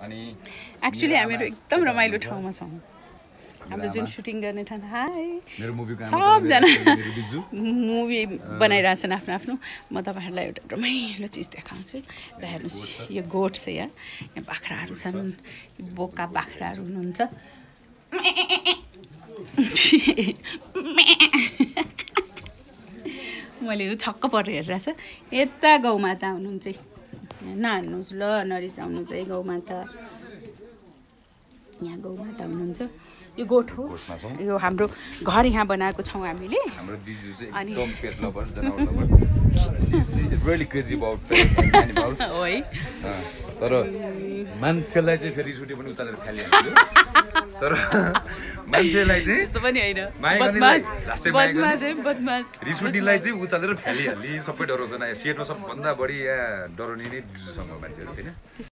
अनि एक्चुली हामीहरू एकदम रमाइलो। ठाउँमा छौँ। हाम्रो जुन। सुटिङ गर्ने ठाउँ हाई। सबजना मुभी बनाइरहेछन् आफ्नो आफ्नो। म तपाईँहरूलाई एउटा रमाइलो चिज देखाउँछु। र हेर्नुहोस् यो गोठ छ यहाँ। यहाँ बाख्राहरू छन्। बोका बाख्राहरू हुनुहुन्छ। मैले छक्क परेर हेरिरहेको छु। यता गौमाता हुनुहुन्छ। है। नहान्नुहोस् ल नरिसाउनुहोस् है गौमाता। यहाँ गौमाता हुनुहुन्छ। यो गोठ हो। यो हाम्रो घर यहाँ बनाएको छौँ हामीले। अनि- तर मान्छेलाई चाहिँ फेरि उठ्यो पनि उचालेर फालिहाल्यो तर मान्छेलाई चाहिँ त्यस्तो पनि होइन। उचालेर फ्यालिहाल्ने सबै डराउँछ सेटमा सबभन्दा बढी यहाँ डराउने नै मान्छेहरू होइन?